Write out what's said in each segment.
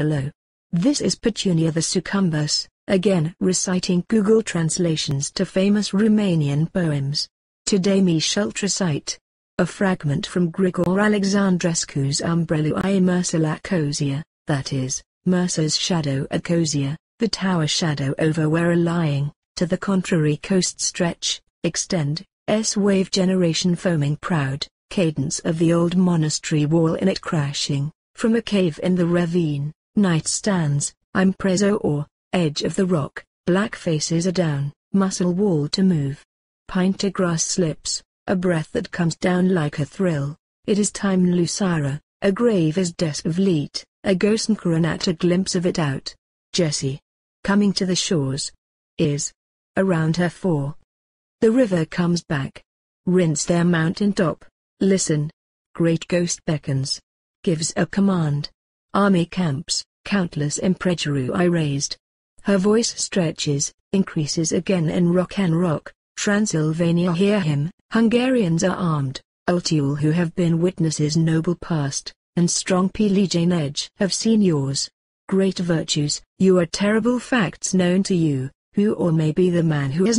Hello. This is Petunia the Succumbus, again reciting Google translations to famous Romanian poems. Today me shall recite a fragment from Grigore Alexandrescu's Umbra lui Mircea la Cozia, that is, Mircea's shadow at Cozia, the tower shadow over where a lying, to the contrary coast stretch, extend, S-wave generation foaming proud, cadence of the old monastery wall in it crashing, from a cave in the ravine, night stands, I'm preso or, edge of the rock, black faces are down, muscle wall to move. Pine to grass slips, a breath that comes down like a thrill, it is time Lucira, a grave is des of leet, a ghost coronat a glimpse of it out. Jessie. Coming to the shores. Is. Around her four. The river comes back. Rinse their mountain top. Listen. Great ghost beckons. Gives a command. Army camps, countless I raised. Her voice stretches, increases again in rock and rock. Transylvania hear him, Hungarians are armed, Oltule who have been witnesses noble past, and strong Pelegian edge have seen yours. Great virtues, you are terrible facts known to you, who or may be the man who has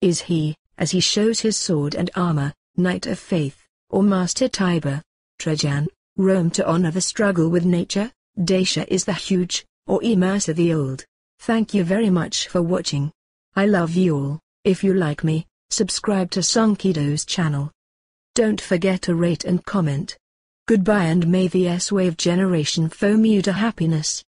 Is he, as he shows his sword and armor, knight of faith, or master Tiber, Trajan, Rome to honor the struggle with nature, Dacia is the huge, or Emersa the old. Thank you very much for watching. I love you all, if you like me, subscribe to Sonkido's channel. Don't forget to rate and comment. Goodbye and may the S-Wave generation foam you to happiness.